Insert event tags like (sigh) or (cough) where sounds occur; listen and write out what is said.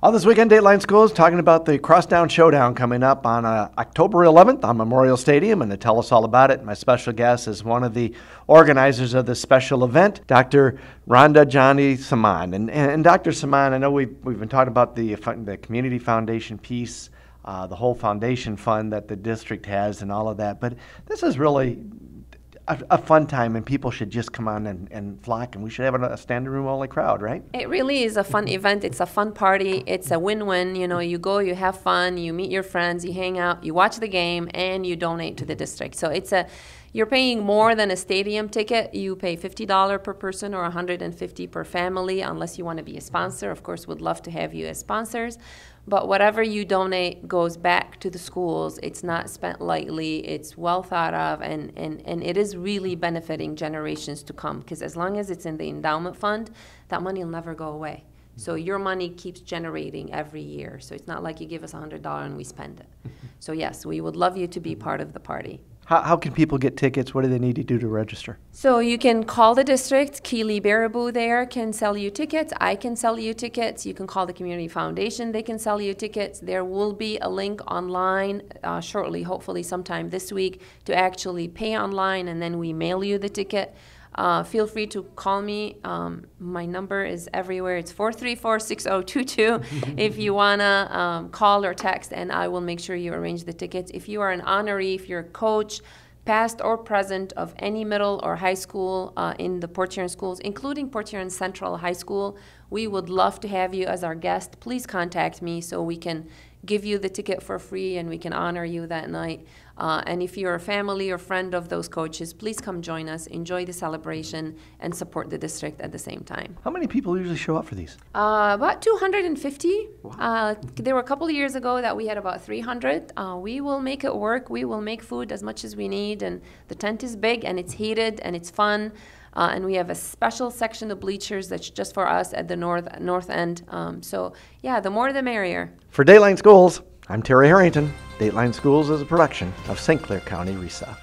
All this weekend, Dateline Schools talking about the Crosstown Showdown coming up on uh, October 11th on Memorial Stadium. And to tell us all about it, my special guest is one of the organizers of this special event, Dr. Randa Jundi Samman. And, and, and Dr. Samman, I know we've, we've been talking about the, the Community Foundation piece, uh, the whole foundation fund that the district has, and all of that. But this is really a, a, fun time and people should just come on and, and flock and we should have a, a standing room only crowd right? It really is a fun event. It's a fun party. It's a win-win. You know you go you have fun you meet your friends you hang out you watch the game and you donate to the district. So it's a you're paying more than a stadium ticket. You pay $50 per person or 150 per family unless you want to be a sponsor. Of course we'd love to have you as sponsors but whatever you donate goes back to the schools. It's not spent lightly. It's well thought of, and, and, and it is really benefiting generations to come. Because as long as it's in the endowment fund, that money will never go away. So your money keeps generating every year. So it's not like you give us $100 and we spend it. (laughs) so yes, we would love you to be part of the party. How, how can people get tickets? What do they need to do to register? So you can call the district. Keely Baraboo there can sell you tickets. I can sell you tickets. You can call the Community Foundation. They can sell you tickets. There will be a link online uh, shortly, hopefully sometime this week, to actually pay online, and then we mail you the ticket. Uh, feel free to call me. Um, my number is everywhere. It's 434 6022 (laughs) if you want to um, call or text, and I will make sure you arrange the tickets. If you are an honoree, if you're a coach, past or present, of any middle or high school uh, in the Port Huron schools, including Port Huron Central High School, we would love to have you as our guest. Please contact me so we can give you the ticket for free and we can honor you that night. Uh, and if you're a family or friend of those coaches, please come join us, enjoy the celebration, and support the district at the same time. How many people usually show up for these? Uh, about 250. Wow. Uh, there were a couple of years ago that we had about 300. Uh, we will make it work. We will make food as much as we need, and the tent is big and it's heated and it's fun. Uh, and we have a special section of bleachers that's just for us at the north north end. Um, so yeah, the more the merrier. For Dateline Schools, I'm Terry Harrington. Dateline Schools is a production of St. Clair County RESA.